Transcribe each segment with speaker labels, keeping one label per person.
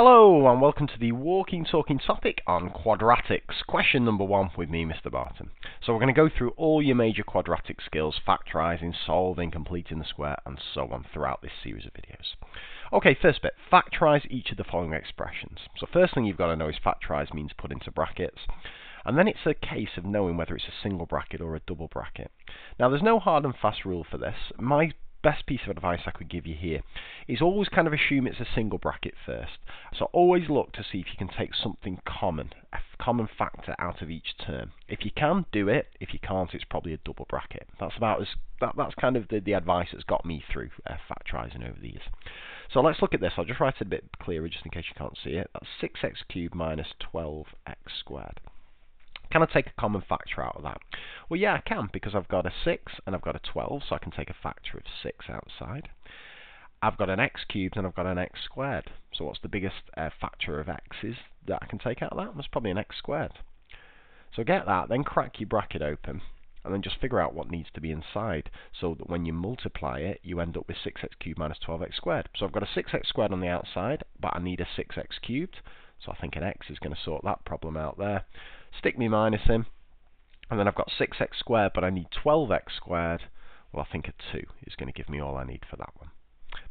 Speaker 1: Hello and welcome to the walking talking topic on quadratics. Question number one with me, Mr. Barton. So we're going to go through all your major quadratic skills, factorising, solving, completing the square and so on throughout this series of videos. Okay, first bit, factorise each of the following expressions. So first thing you've got to know is factorise means put into brackets. And then it's a case of knowing whether it's a single bracket or a double bracket. Now there's no hard and fast rule for this. My best piece of advice I could give you here is always kind of assume it's a single bracket first. So always look to see if you can take something common, a common factor out of each term. If you can, do it. If you can't, it's probably a double bracket. That's about as that, that's kind of the, the advice that's got me through uh, factorising over the years. So let's look at this. I'll just write it a bit clearer just in case you can't see it. That's 6x cubed minus 12x squared. Can I take a common factor out of that? Well, yeah, I can, because I've got a 6 and I've got a 12, so I can take a factor of 6 outside. I've got an x cubed and I've got an x squared. So what's the biggest uh, factor of x's that I can take out of that? That's probably an x squared. So get that, then crack your bracket open, and then just figure out what needs to be inside, so that when you multiply it, you end up with 6x cubed minus 12x squared. So I've got a 6x squared on the outside, but I need a 6x cubed, so I think an x is going to sort that problem out there stick me minus in, and then I've got 6x squared, but I need 12x squared. Well, I think a 2 is going to give me all I need for that one.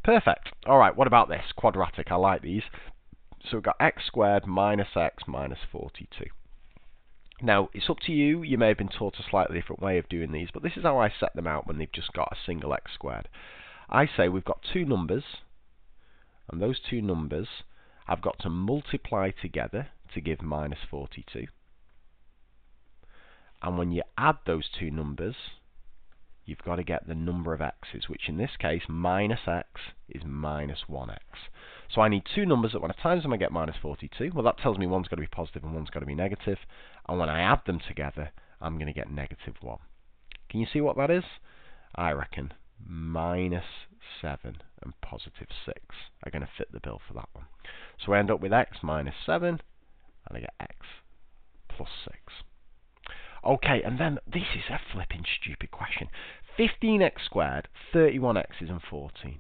Speaker 1: Perfect. All right, what about this? Quadratic, I like these. So we've got x squared minus x minus 42. Now, it's up to you. You may have been taught a slightly different way of doing these, but this is how I set them out when they've just got a single x squared. I say we've got two numbers, and those two numbers I've got to multiply together to give minus 42 and when you add those two numbers you've got to get the number of x's which in this case minus x is minus 1x so I need two numbers that when I times them I get minus 42 well that tells me one's got to be positive and one's got to be negative. negative and when I add them together I'm going to get negative 1 can you see what that is? I reckon minus 7 and positive 6 are going to fit the bill for that one. So I end up with x minus 7 and I get x plus 6 Okay, and then this is a flipping stupid question. 15x squared, 31x's and 14.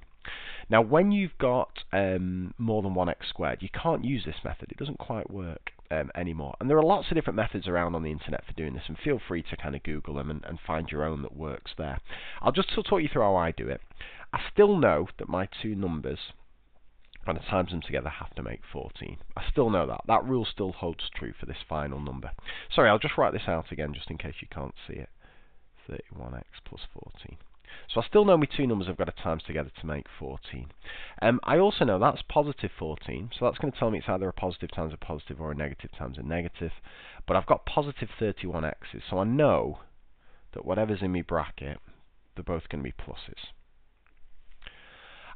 Speaker 1: Now, when you've got um, more than 1x squared, you can't use this method. It doesn't quite work um, anymore. And there are lots of different methods around on the internet for doing this, and feel free to kind of Google them and, and find your own that works there. I'll just talk you through how I do it. I still know that my two numbers when I times them together have to make 14. I still know that. That rule still holds true for this final number. Sorry, I'll just write this out again just in case you can't see it. 31x plus 14. So I still know my two numbers I've got to times together to make 14. Um, I also know that's positive 14, so that's going to tell me it's either a positive times a positive or a negative times a negative. But I've got positive 31x's, so I know that whatever's in my bracket, they're both going to be pluses.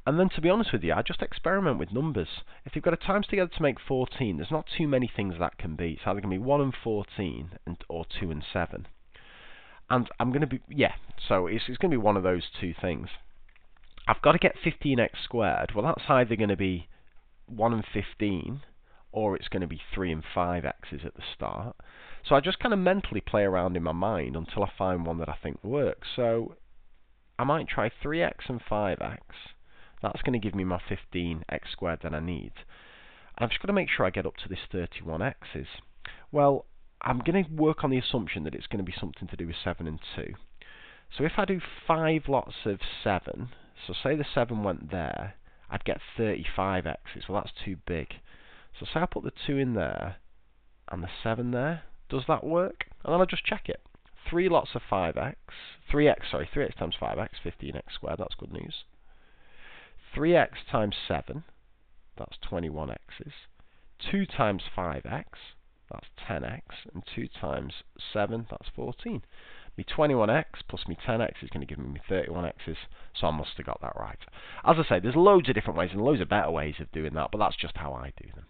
Speaker 1: And then, to be honest with you, I just experiment with numbers. If you've got a times together to make 14, there's not too many things that can be. It's either going to be 1 and 14 and, or 2 and 7. And I'm going to be, yeah, so it's, it's going to be one of those two things. I've got to get 15x squared. Well, that's either going to be 1 and 15, or it's going to be 3 and 5x's at the start. So I just kind of mentally play around in my mind until I find one that I think works. So I might try 3x and 5x that's going to give me my 15x squared that I need. And I've just got to make sure I get up to this 31x's. Well, I'm going to work on the assumption that it's going to be something to do with 7 and 2. So if I do 5 lots of 7, so say the 7 went there, I'd get 35x's. Well, that's too big. So say I put the 2 in there and the 7 there. Does that work? And then I'll just check it. 3 lots of 5x, 3x, sorry, 3x times 5x, 15x squared, that's good news. 3x times 7, that's 21x's. 2 times 5x, that's 10x. And 2 times 7, that's 14. Me 21x plus me 10x is going to give me 31x's, so I must have got that right. As I say, there's loads of different ways and loads of better ways of doing that, but that's just how I do them.